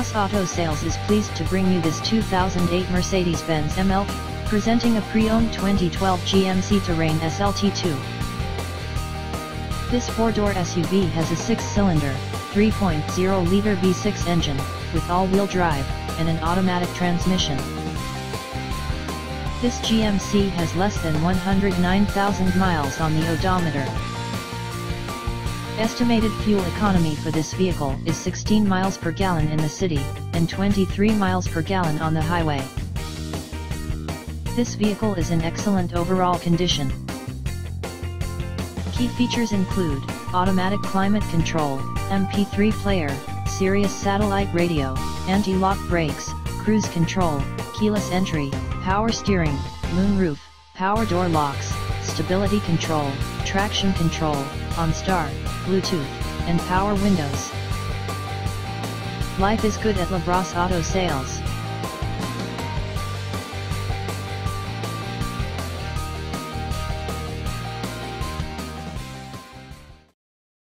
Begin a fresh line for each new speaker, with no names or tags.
LaBrosse Auto Sales is pleased to bring you this 2008 Mercedes-Benz ML, presenting a pre-owned 2012 GMC Terrain SLT2. This four-door SUV has a six-cylinder, 3.0-liter V6 engine, with all-wheel drive, and an automatic transmission. This GMC has less than 109,000 miles on the odometer. Estimated fuel economy for this vehicle is 16 miles per gallon in the city, and 23 miles per gallon on the highway. This vehicle is in excellent overall condition. Key features include, automatic climate control, MP3 player, Sirius satellite radio, anti-lock brakes, cruise control, keyless entry, power steering, moonroof, power door locks, stability control, traction control, OnStar, Bluetooth, and power windows. Life is good at LaBrosse Auto Sales.